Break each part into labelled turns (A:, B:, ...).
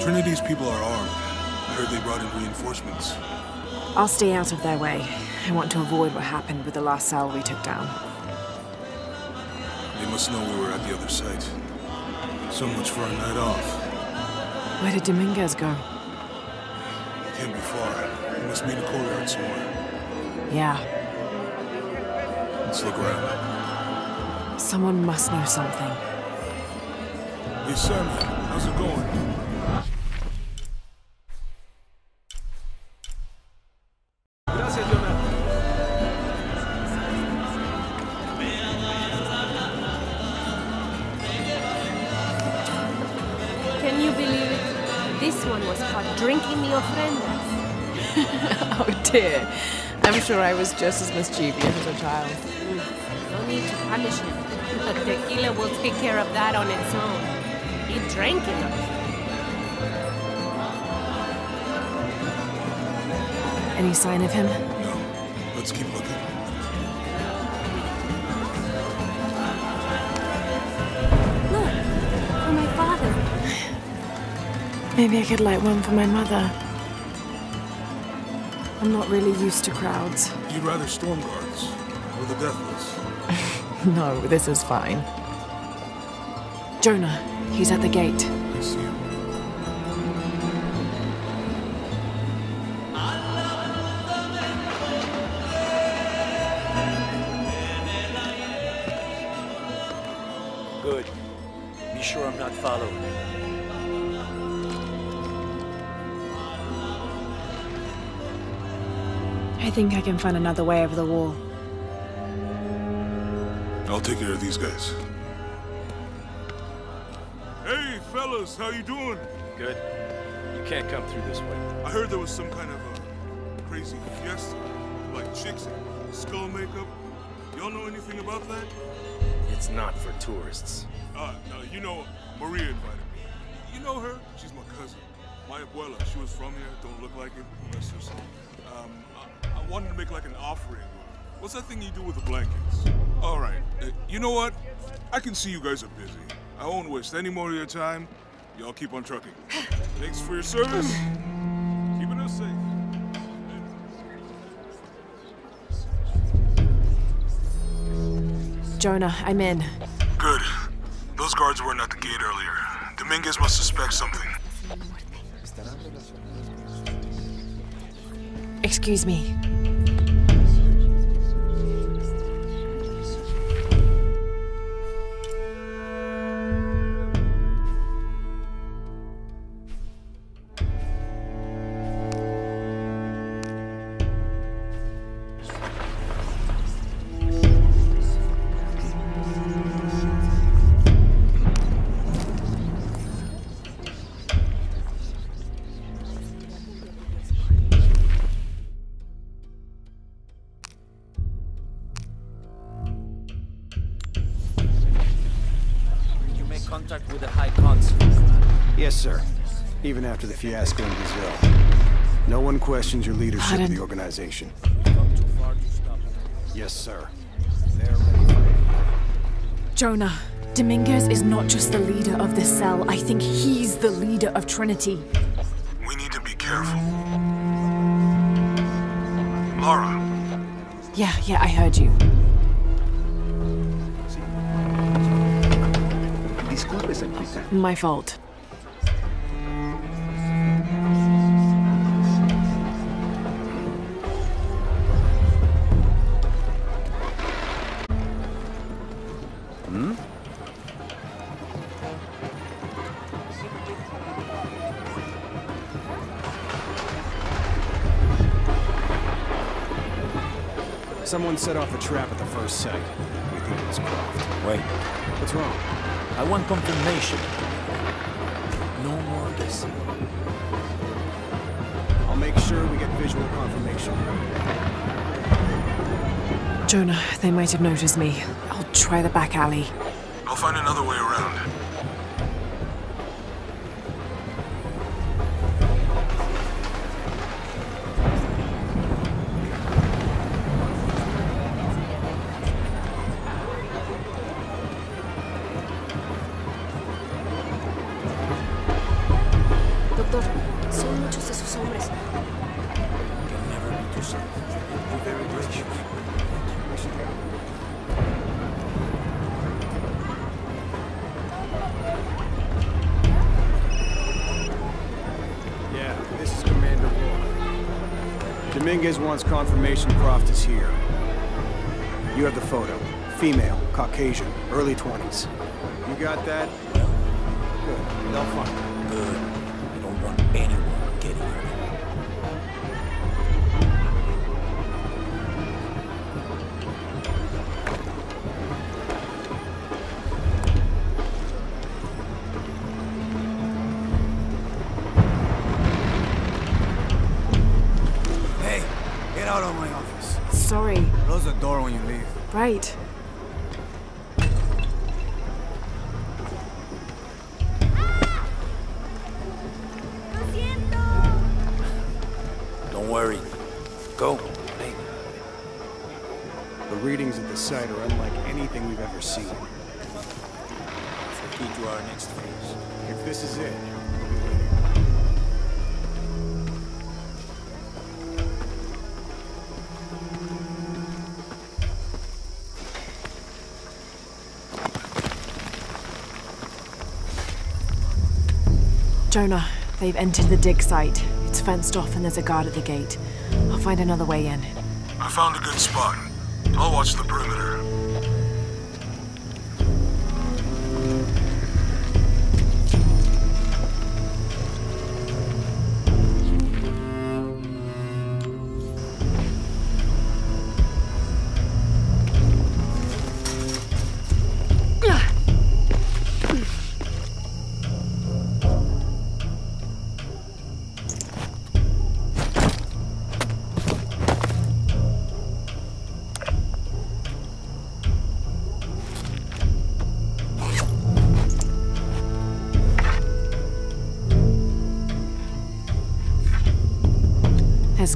A: Trinity's people are armed. I heard they brought in reinforcements.
B: I'll stay out of their way. I want to avoid what happened with the last cell we took down.
A: They must know we were at the other site. So much for our night off.
B: Where did Dominguez go?
A: He can't be far. He must be in the courtyard somewhere.
B: Yeah,
A: Let's look around.
B: someone must know something.
A: Hey, Sammy, how's it going?
C: This one was caught drinking the ofrendas.
B: Oh dear. I'm sure I was just as mischievous as a child.
C: No need to punish him. The tequila will take care of that on its own. He drank enough.
B: Any sign of him?
A: No. Let's keep looking.
B: Maybe I could light one for my mother. I'm not really used to crowds.
A: You'd rather storm guards or the deathless?
B: No, this is fine. Jonah, he's at the gate.
A: I see him.
D: Good. Be sure I'm not followed.
B: I think I can find another way over the wall.
A: I'll take care of these guys. Hey, fellas, how you doing?
D: Good. You can't come through this way.
A: I heard there was some kind of a crazy fiesta, like chicks in skull makeup. Y'all know anything about that?
D: It's not for tourists.
A: Uh, no, you know, Maria invited me. You know her? She's my cousin. My abuela, she was from here, don't look like it, bless her soul. Um, I, wanted to make like an offering. What's that thing you do with the blankets? All right, uh, you know what? I can see you guys are busy. I won't waste any more of your time. Y'all keep on trucking. Thanks for your service. Keeping us safe.
B: Jonah, I'm in.
A: Good. Those guards weren't at the gate earlier. Dominguez must suspect something.
B: Excuse me.
E: Contact with the High Council.
F: Yes, sir. Even after the fiasco in Brazil. No one questions your leadership of the organization.
E: Come too far to stop.
F: Yes, sir.
B: Jonah, Dominguez is not just the leader of this cell. I think he's the leader of Trinity.
A: We need to be careful. Lara,
B: Yeah, yeah, I heard you.
G: Disculpe, señorita.
B: My fault.
F: Someone set off a trap at the first site. We think it was Croft.
E: Wait,
F: What's wrong?
E: I want confirmation. No more guessing.
F: I'll make sure we get visual confirmation.
B: Jonah, they might have noticed me. I'll try the back alley.
A: I'll find another way around.
C: Doctor, son muchos de sus hombres.
E: Can never be too soft. You're very gracious.
F: Yeah, this is Commander Roy. Dominguez wants confirmation Croft is here. You have the photo. Female, Caucasian, early 20s. You got that? Good. They'll find her.
E: Good. Want anyone getting hurt.
H: Hey, get out of my office.
B: Sorry.
H: Close the door when you leave.
B: Right.
F: Readings at the site are unlike anything we've ever seen.
E: it's the key to our next phase.
F: If this is it,
B: Jonah, they've entered the dig site. It's fenced off and there's a guard at the gate. I'll find another way in.
A: I found a good spot. I'll watch the perimeter.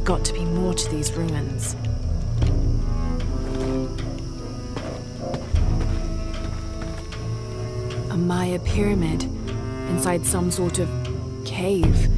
B: Got to be more to these ruins. A Maya pyramid inside some sort of cave.